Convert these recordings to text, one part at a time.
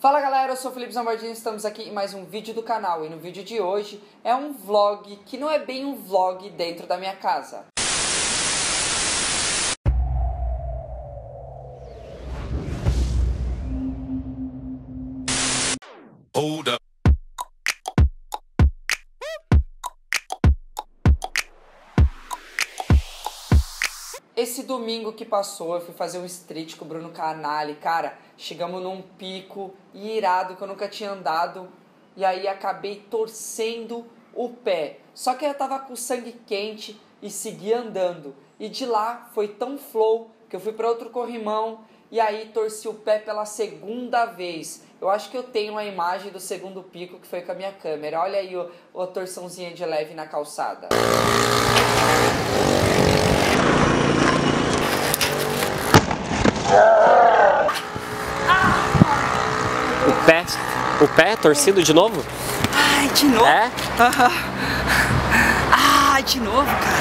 Fala galera, eu sou o Felipe Zambardini, estamos aqui em mais um vídeo do canal e no vídeo de hoje é um vlog que não é bem um vlog dentro da minha casa. Hold up. Esse domingo que passou, eu fui fazer um street com o Bruno Canali. Cara, chegamos num pico irado que eu nunca tinha andado. E aí acabei torcendo o pé. Só que eu tava com sangue quente e segui andando. E de lá foi tão flow que eu fui para outro corrimão e aí torci o pé pela segunda vez. Eu acho que eu tenho a imagem do segundo pico que foi com a minha câmera. Olha aí o, o torçãozinha de leve na calçada. O pé, o pé torcido de novo? Ai, de novo? É? Uhum. Ai, de novo, cara.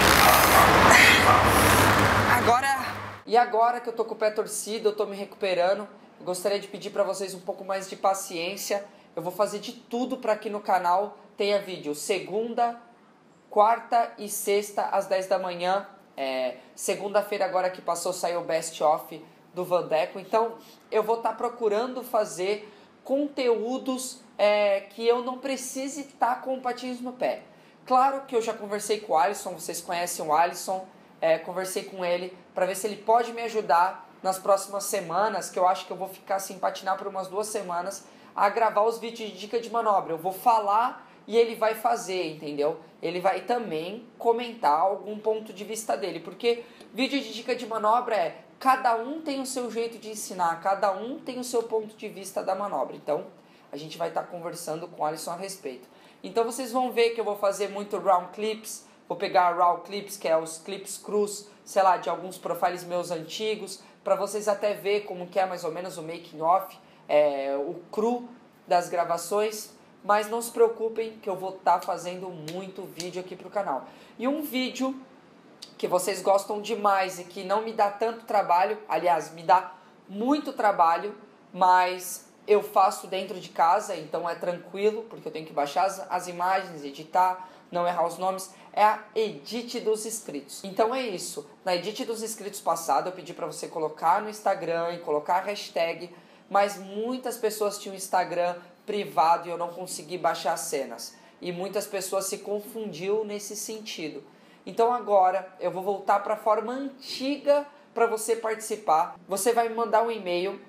Agora. E agora que eu tô com o pé torcido, eu tô me recuperando, eu gostaria de pedir para vocês um pouco mais de paciência. Eu vou fazer de tudo para que no canal tenha vídeo segunda, quarta e sexta às 10 da manhã. É, Segunda-feira agora que passou saiu o best of do Vandeco. Então eu vou estar tá procurando fazer conteúdos é, que eu não precise estar com o patins no pé. Claro que eu já conversei com o Alisson, vocês conhecem o Alisson, é, conversei com ele para ver se ele pode me ajudar nas próximas semanas, que eu acho que eu vou ficar sem patinar por umas duas semanas, a gravar os vídeos de dica de manobra. Eu vou falar e ele vai fazer, entendeu? Ele vai também comentar algum ponto de vista dele, porque vídeo de dica de manobra é cada um tem o seu jeito de ensinar, cada um tem o seu ponto de vista da manobra. Então, a gente vai estar tá conversando com o Alisson a respeito. Então, vocês vão ver que eu vou fazer muito round clips, vou pegar raw clips, que é os clips crus, sei lá, de alguns profiles meus antigos, para vocês até ver como que é mais ou menos o making off, é, o cru das gravações. Mas não se preocupem que eu vou estar tá fazendo muito vídeo aqui pro canal. E um vídeo que vocês gostam demais e que não me dá tanto trabalho, aliás, me dá muito trabalho, mas eu faço dentro de casa, então é tranquilo, porque eu tenho que baixar as, as imagens, editar, não errar os nomes, é a Edit dos inscritos. Então é isso. Na Edit dos inscritos passado, eu pedi para você colocar no Instagram e colocar a hashtag, mas muitas pessoas tinham Instagram privado e eu não consegui baixar as cenas. E muitas pessoas se confundiu nesse sentido. Então agora eu vou voltar para a forma antiga para você participar. Você vai me mandar um e-mail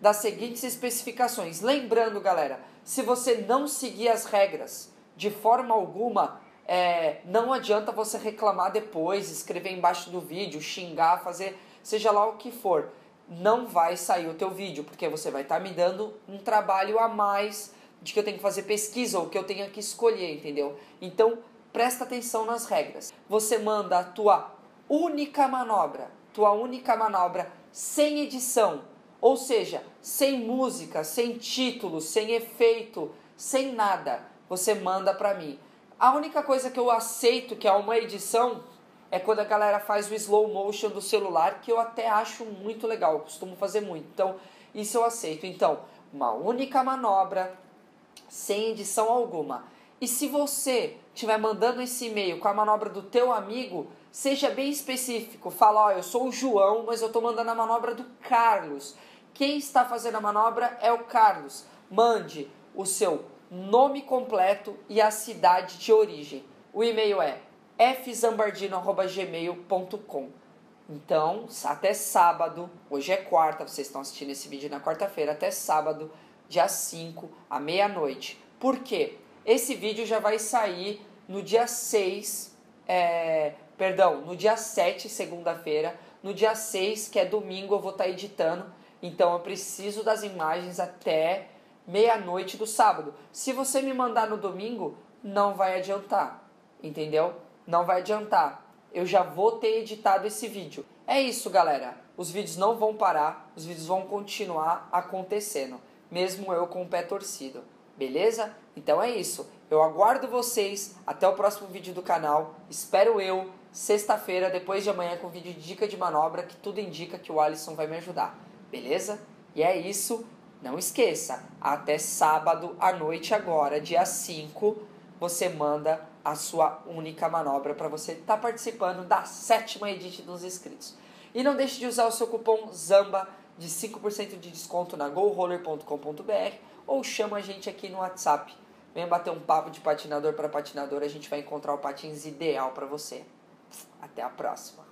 das seguintes especificações. Lembrando, galera, se você não seguir as regras de forma alguma, é, não adianta você reclamar depois, escrever embaixo do vídeo, xingar, fazer seja lá o que for. Não vai sair o teu vídeo, porque você vai estar tá me dando um trabalho a mais de que eu tenho que fazer pesquisa ou que eu tenho que escolher, entendeu? Então, presta atenção nas regras. Você manda a tua única manobra, tua única manobra sem edição, ou seja, sem música, sem título, sem efeito, sem nada. Você manda para mim. A única coisa que eu aceito que é uma edição é quando a galera faz o slow motion do celular, que eu até acho muito legal, eu costumo fazer muito. Então, isso eu aceito. Então, uma única manobra sem edição alguma. E se você estiver mandando esse e-mail com a manobra do teu amigo, seja bem específico. Fala, ó, oh, eu sou o João, mas eu estou mandando a manobra do Carlos. Quem está fazendo a manobra é o Carlos. Mande o seu nome completo e a cidade de origem. O e-mail é fzambardino.gmail.com Então, até sábado, hoje é quarta, vocês estão assistindo esse vídeo na quarta-feira, até sábado, dia 5, à meia-noite. Por quê? Esse vídeo já vai sair no dia 6, é, perdão, no dia 7, segunda-feira. No dia 6, que é domingo, eu vou estar tá editando. Então eu preciso das imagens até meia-noite do sábado. Se você me mandar no domingo, não vai adiantar. Entendeu? Não vai adiantar. Eu já vou ter editado esse vídeo. É isso, galera. Os vídeos não vão parar, os vídeos vão continuar acontecendo, mesmo eu com o pé torcido. Beleza? Então é isso. Eu aguardo vocês até o próximo vídeo do canal. Espero eu sexta-feira, depois de amanhã, com vídeo de dica de manobra, que tudo indica que o Alisson vai me ajudar. Beleza? E é isso. Não esqueça, até sábado à noite agora, dia 5, você manda a sua única manobra para você estar tá participando da sétima edite dos inscritos. E não deixe de usar o seu cupom ZAMBA de 5% de desconto na goroller.com.br ou chama a gente aqui no WhatsApp. Venha bater um papo de patinador para patinador, a gente vai encontrar o patins ideal para você. Até a próxima.